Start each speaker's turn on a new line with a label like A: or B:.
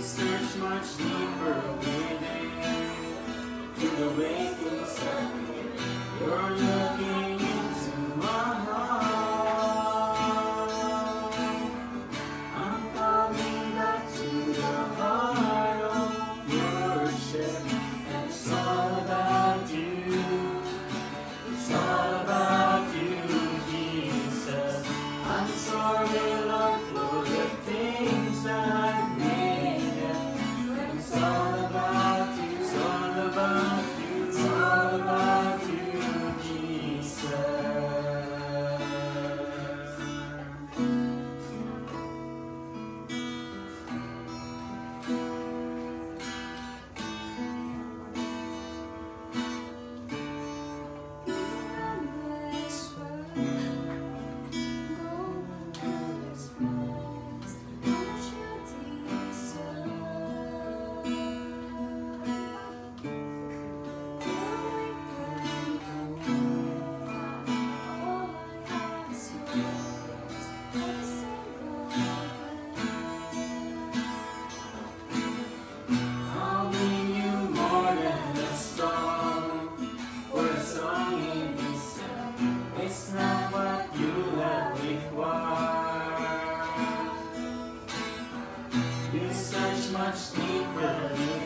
A: Search much deeper within to the waking sun. You're looking. much deeper.